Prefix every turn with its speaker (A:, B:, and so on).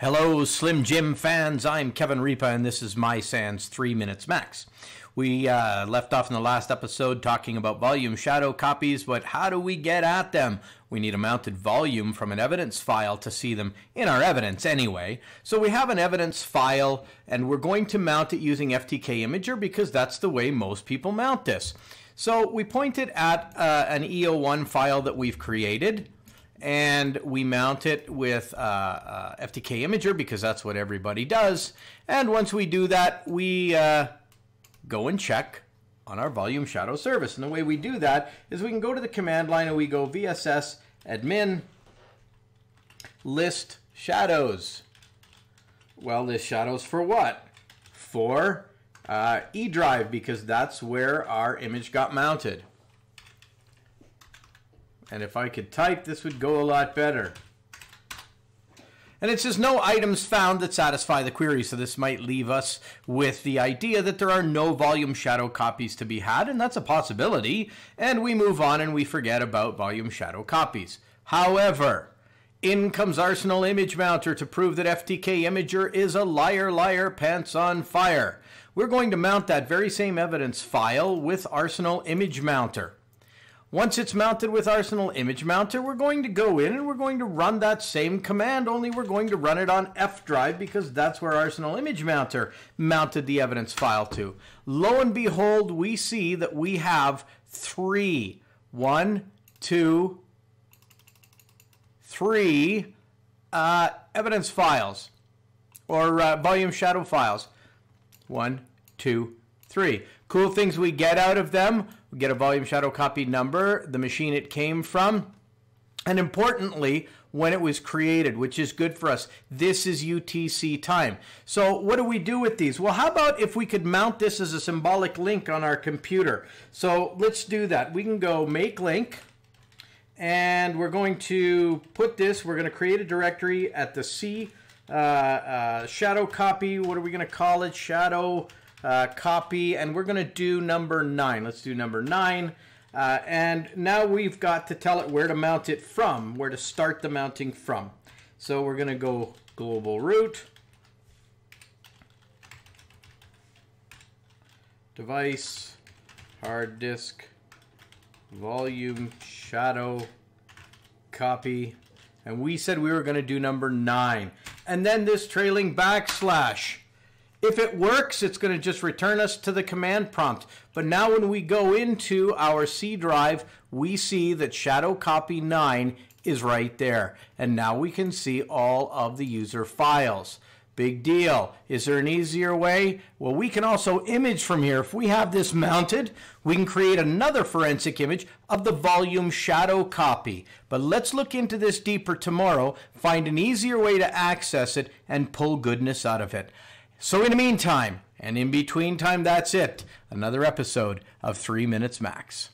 A: Hello, Slim Jim fans. I'm Kevin Ripa, and this is My SANS 3 Minutes Max. We uh, left off in the last episode talking about volume shadow copies, but how do we get at them? We need a mounted volume from an evidence file to see them in our evidence anyway. So we have an evidence file, and we're going to mount it using FTK Imager because that's the way most people mount this. So we pointed at uh, an E01 file that we've created and we mount it with uh, uh, FTK Imager because that's what everybody does. And once we do that, we uh, go and check on our volume shadow service. And the way we do that is we can go to the command line and we go VSS admin list shadows. Well, this shadows for what? For uh, E drive because that's where our image got mounted. And if I could type, this would go a lot better. And it says no items found that satisfy the query, so this might leave us with the idea that there are no volume shadow copies to be had, and that's a possibility, and we move on and we forget about volume shadow copies. However, in comes Arsenal Image Mounter to prove that FTK Imager is a liar, liar, pants on fire. We're going to mount that very same evidence file with Arsenal Image Mounter. Once it's mounted with Arsenal Image Mounter, we're going to go in and we're going to run that same command, only we're going to run it on F drive because that's where Arsenal Image Mounter mounted the evidence file to. Lo and behold, we see that we have three, one, two, three uh, evidence files or uh, volume shadow files. One, two, three. Cool things we get out of them we get a volume shadow copy number, the machine it came from, and importantly, when it was created, which is good for us. This is UTC time. So what do we do with these? Well, how about if we could mount this as a symbolic link on our computer? So let's do that. We can go mklink, and we're going to put this, we're going to create a directory at the C uh, uh, shadow copy. What are we going to call it? Shadow uh, copy, and we're going to do number nine. Let's do number nine. Uh, and now we've got to tell it where to mount it from, where to start the mounting from. So we're going to go global root, device, hard disk, volume, shadow, copy, and we said we were going to do number nine. And then this trailing backslash. If it works, it's going to just return us to the command prompt. But now when we go into our C drive, we see that shadow copy 9 is right there. And now we can see all of the user files. Big deal. Is there an easier way? Well, we can also image from here. If we have this mounted, we can create another forensic image of the volume shadow copy. But let's look into this deeper tomorrow, find an easier way to access it, and pull goodness out of it. So, in the meantime, and in between time, that's it. Another episode of Three Minutes Max.